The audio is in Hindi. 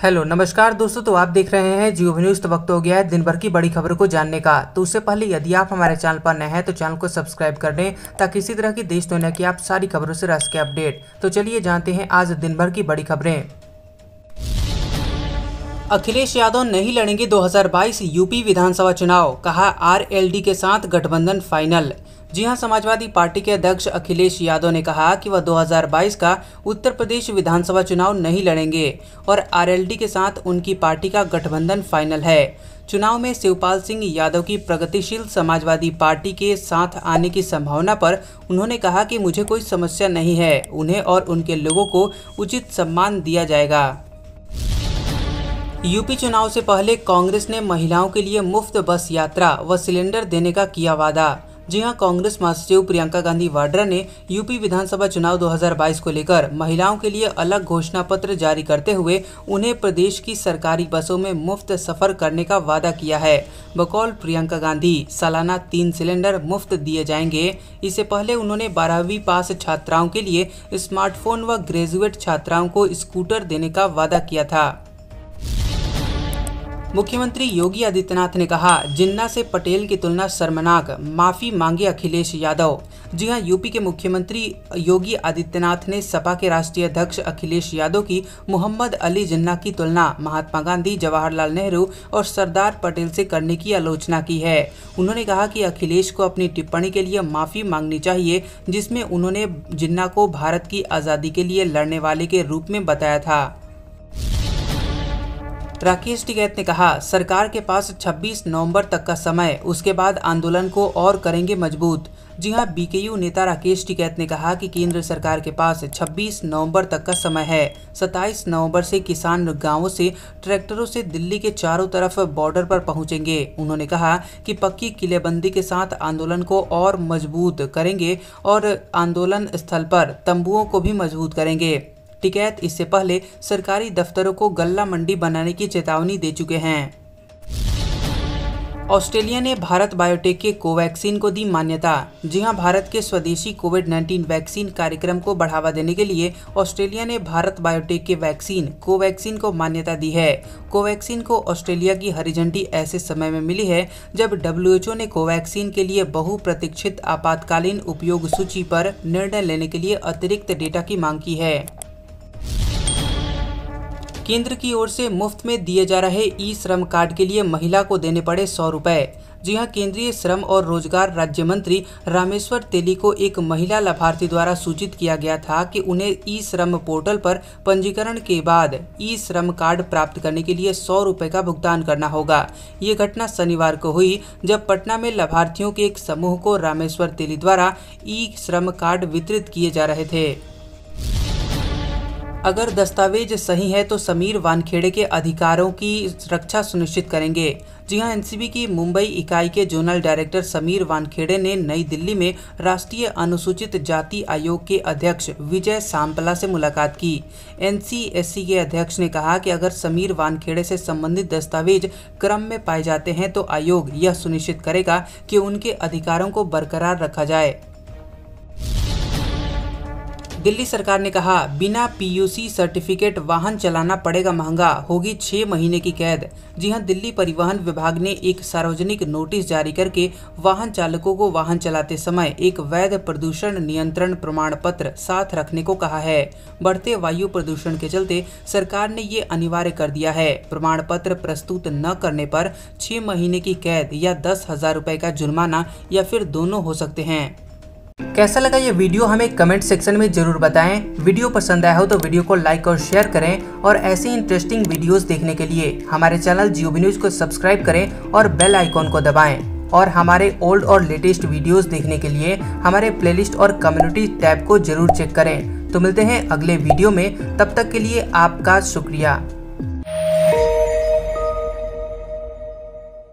हेलो, नमस्कार दोस्तों तो आप देख रहे हैं जियो न्यूज़ तो वक्त हो गया है दिन भर की बड़ी खबरों को जानने का। तो उससे पहले यदि आप हमारे चैनल पर नए हैं तो चैनल को सब्सक्राइब कर दें, ताकि इसी तरह की देश दुनिया की आप सारी खबरों से रस के अपडेट। तो चलिए जानते हैं आज दिन भर की बड़ी खबरें। अखिलेश यादव नहीं लड़ेंगे 2022 यूपी विधानसभा चुनाव, कहा आरएलडी के साथ गठबंधन फाइनल। जी हाँ, समाजवादी पार्टी के अध्यक्ष अखिलेश यादव ने कहा कि वह 2022 का उत्तर प्रदेश विधानसभा चुनाव नहीं लड़ेंगे और आरएलडी के साथ उनकी पार्टी का गठबंधन फाइनल है। चुनाव में शिवपाल सिंह यादव की प्रगतिशील समाजवादी पार्टी के साथ आने की संभावना पर उन्होंने कहा कि मुझे कोई समस्या नहीं है, उन्हें और उनके लोगों को उचित सम्मान दिया जाएगा। यूपी चुनाव से पहले कांग्रेस ने महिलाओं के लिए मुफ़्त बस यात्रा व सिलेंडर देने का किया वादा। जी हाँ, कांग्रेस महासचिव प्रियंका गांधी वाड्रा ने यूपी विधानसभा चुनाव 2022 को लेकर महिलाओं के लिए अलग घोषणा पत्र जारी करते हुए उन्हें प्रदेश की सरकारी बसों में मुफ़्त सफ़र करने का वादा किया है। बकौल प्रियंका गांधी, सालाना तीन सिलेंडर मुफ़्त दिए जाएँगे। इससे पहले उन्होंने बारहवीं पास छात्राओं के लिए स्मार्टफ़ोन व ग्रेजुएट छात्राओं को स्कूटर देने का वादा किया था। मुख्यमंत्री योगी आदित्यनाथ ने कहा, जिन्ना से पटेल की तुलना शर्मनाक, माफ़ी मांगे अखिलेश यादव। जी हाँ, यूपी के मुख्यमंत्री योगी आदित्यनाथ ने सपा के राष्ट्रीय अध्यक्ष अखिलेश यादव की मोहम्मद अली जिन्ना की तुलना महात्मा गांधी, जवाहरलाल नेहरू और सरदार पटेल से करने की आलोचना की है। उन्होंने कहा कि अखिलेश को अपनी टिप्पणी के लिए माफ़ी मांगनी चाहिए, जिसमें उन्होंने जिन्ना को भारत की आज़ादी के लिए लड़ने वाले के रूप में बताया था। राकेश टिकैत ने कहा, सरकार के पास 26 नवंबर तक का समय, उसके बाद आंदोलन को और करेंगे मज़बूत। जी हाँ, बीकेयू नेता राकेश टिकैत ने कहा कि केंद्र सरकार के पास 26 नवंबर तक का समय है। 27 नवंबर से किसान गाँवों से, ट्रैक्टरों से दिल्ली के चारों तरफ़ बॉर्डर पर पहुँचेंगे। उन्होंने कहा कि पक्की किलेबंदी के साथ आंदोलन को और मज़बूत करेंगे और आंदोलन स्थल पर तंबुओं को भी मज़बूत करेंगे। टिकैत। इससे पहले सरकारी दफ्तरों को गल्ला मंडी बनाने की चेतावनी दे चुके हैं। ऑस्ट्रेलिया ने भारत बायोटेक के कोवैक्सीन को दी मान्यता। जी हाँ, भारत के स्वदेशी कोविड 19 वैक्सीन कार्यक्रम को बढ़ावा देने के लिए ऑस्ट्रेलिया ने भारत बायोटेक के वैक्सीन, कोवैक्सीन को मान्यता दी है। कोवैक्सीन को ऑस्ट्रेलिया की हरी झंडी ऐसे समय में मिली है जब डब्ल्यूएचओ ने कोवैक्सीन के लिए बहुप्रतीक्षित आपातकालीन उपयोग सूची पर निर्णय लेने के लिए अतिरिक्त डेटा की मांग की है। केंद्र की ओर से मुफ़्त में दिए जा रहे ई श्रम कार्ड के लिए महिला को देने पड़े सौ रुपए। जी हाँ, केंद्रीय श्रम और रोज़गार राज्य मंत्री रामेश्वर तेली को एक महिला लाभार्थी द्वारा सूचित किया गया था कि उन्हें ई श्रम पोर्टल पर पंजीकरण के बाद ई श्रम कार्ड प्राप्त करने के लिए सौ रुपए का भुगतान करना होगा। ये घटना शनिवार को हुई, जब पटना में लाभार्थियों के एक समूह को रामेश्वर तेली द्वारा ई श्रम कार्ड वितरित किए जा रहे थे। अगर दस्तावेज़ सही है तो समीर वानखेड़े के अधिकारों की रक्षा सुनिश्चित करेंगे। जी हाँ, एनसीबी की मुंबई इकाई के जोनल डायरेक्टर समीर वानखेड़े ने नई दिल्ली में राष्ट्रीय अनुसूचित जाति आयोग के अध्यक्ष विजय सांपला से मुलाकात की। एनसीएससी के अध्यक्ष ने कहा कि अगर समीर वानखेड़े से संबंधित दस्तावेज़ क्रम में पाए जाते हैं तो आयोग यह सुनिश्चित करेगा कि उनके अधिकारों को बरकरार रखा जाए। दिल्ली सरकार ने कहा, बिना पीयूसी सर्टिफिकेट वाहन चलाना पड़ेगा महँगा, होगी छह महीने की कैद। जी हाँ, दिल्ली परिवहन विभाग ने एक सार्वजनिक नोटिस जारी करके वाहन चालकों को वाहन चलाते समय एक वैध प्रदूषण नियंत्रण प्रमाण पत्र साथ रखने को कहा है। बढ़ते वायु प्रदूषण के चलते सरकार ने ये अनिवार्य कर दिया है। प्रमाण पत्र प्रस्तुत न करने पर छह महीने की कैद या दस हज़ार रुपए का जुर्माना या फिर दोनों हो सकते हैं। कैसा लगा ये वीडियो हमें कमेंट सेक्शन में ज़रूर बताएँ। वीडियो पसंद आया हो तो वीडियो को लाइक और शेयर करें और ऐसी इंटरेस्टिंग वीडियोस देखने के लिए हमारे चैनल जियो न्यूज़ को सब्सक्राइब करें और बेल आइकॉन को दबाएँ। और हमारे ओल्ड और लेटेस्ट वीडियोस देखने के लिए हमारे प्लेलिस्ट और कम्युनिटी टैब को ज़रूर चेक करें। तो मिलते हैं अगले वीडियो में। तब तक के लिए आपका शुक्रिया।